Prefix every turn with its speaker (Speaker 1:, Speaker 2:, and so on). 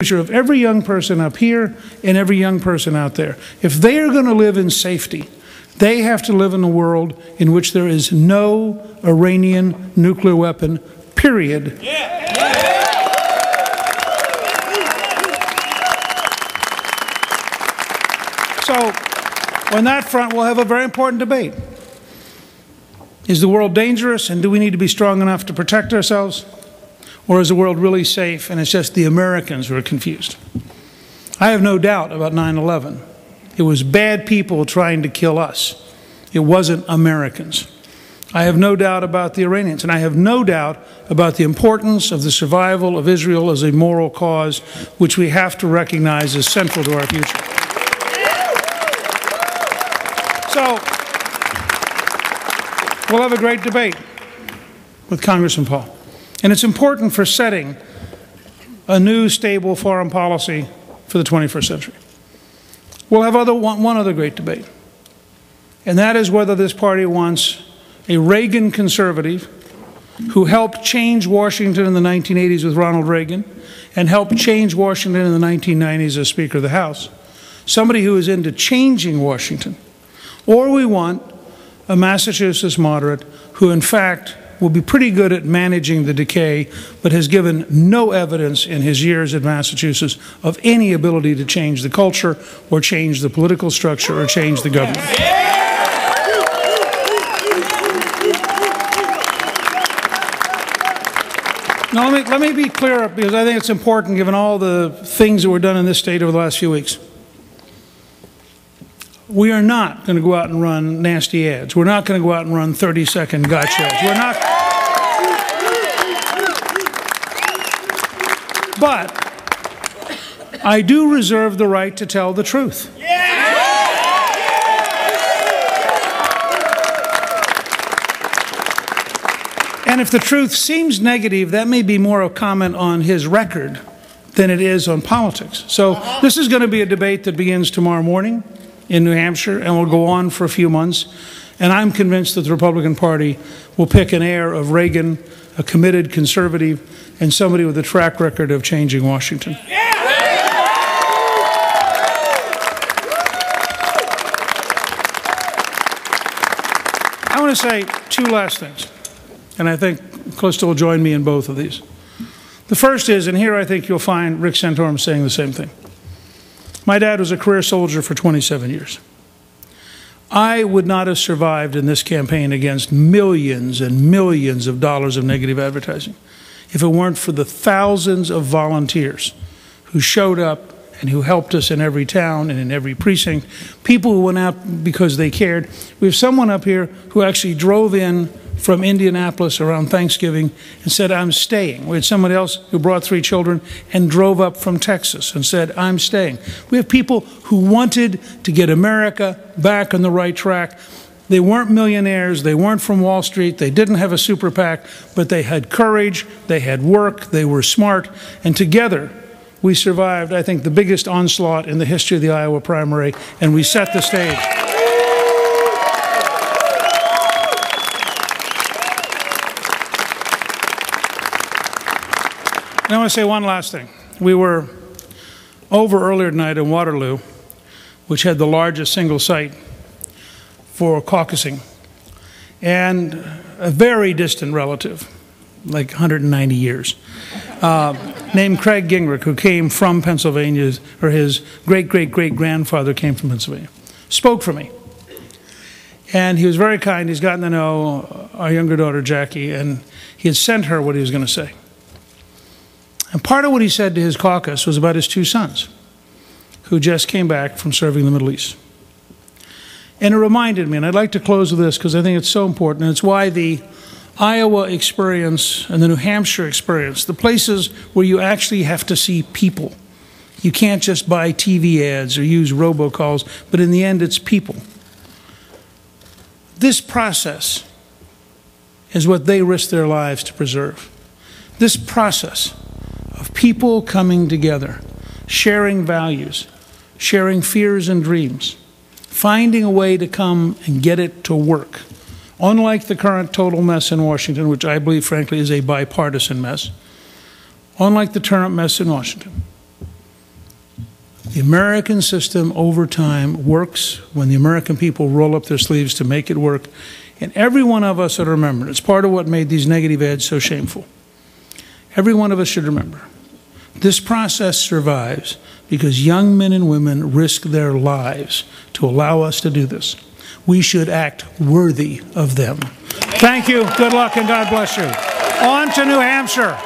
Speaker 1: future of every young person up here and every young person out there. If they are going to live in safety, they have to live in a world in which there is no Iranian nuclear weapon, period. So, on that front, we'll have a very important debate. Is the world dangerous, and do we need to be strong enough to protect ourselves? Or is the world really safe and it's just the Americans who are confused? I have no doubt about 9 11. It was bad people trying to kill us, it wasn't Americans. I have no doubt about the Iranians, and I have no doubt about the importance of the survival of Israel as a moral cause, which we have to recognize as central to our future. So, we'll have a great debate with Congressman Paul. And it's important for setting a new, stable foreign policy for the 21st century. We'll have other, one, one other great debate, and that is whether this party wants a Reagan conservative who helped change Washington in the 1980s with Ronald Reagan and helped change Washington in the 1990s as Speaker of the House, somebody who is into changing Washington. Or we want a Massachusetts moderate who, in fact, will be pretty good at managing the decay, but has given no evidence in his years at Massachusetts of any ability to change the culture or change the political structure or change the government. Now, let me, let me be clear because I think it's important given all the things that were done in this state over the last few weeks. We are not going to go out and run nasty ads. We're not going to go out and run 30 second gotchas. We're not. But I do reserve the right to tell the truth. And if the truth seems negative, that may be more a comment on his record than it is on politics. So this is going to be a debate that begins tomorrow morning in New Hampshire and will go on for a few months. And I'm convinced that the Republican Party will pick an heir of Reagan, a committed conservative, and somebody with a track record of changing Washington. I want to say two last things, and I think Callista will join me in both of these. The first is, and here I think you'll find Rick Santorum saying the same thing. My dad was a career soldier for 27 years. I would not have survived in this campaign against millions and millions of dollars of negative advertising if it weren't for the thousands of volunteers who showed up and who helped us in every town and in every precinct, people who went out because they cared. We have someone up here who actually drove in from Indianapolis around Thanksgiving and said, I'm staying. We had someone else who brought three children and drove up from Texas and said, I'm staying. We have people who wanted to get America back on the right track. They weren't millionaires, they weren't from Wall Street, they didn't have a super PAC, but they had courage, they had work, they were smart, and together we survived, I think, the biggest onslaught in the history of the Iowa primary, and we set the stage. I want to say one last thing. We were over earlier tonight in Waterloo, which had the largest single site for caucusing, and a very distant relative, like 190 years, uh, named Craig Gingrich, who came from Pennsylvania, or his great great great grandfather came from Pennsylvania, spoke for me. And he was very kind. He's gotten to know our younger daughter, Jackie, and he had sent her what he was going to say. And part of what he said to his caucus was about his two sons, who just came back from serving the Middle East. And it reminded me, and I'd like to close with this because I think it's so important, and it's why the Iowa experience and the New Hampshire experience, the places where you actually have to see people. You can't just buy TV ads or use robocalls, but in the end, it's people. This process is what they risk their lives to preserve. This process of people coming together, sharing values, sharing fears and dreams, finding a way to come and get it to work. Unlike the current total mess in Washington, which I believe, frankly, is a bipartisan mess, unlike the current mess in Washington, The American system over time works when the American people roll up their sleeves to make it work. And every one of us ought to remember, it's part of what made these negative ads so shameful. Every one of us should remember this process survives because young men and women risk their lives to allow us to do this. We should act worthy of them. Thank you, good luck, and God bless you. On to New Hampshire.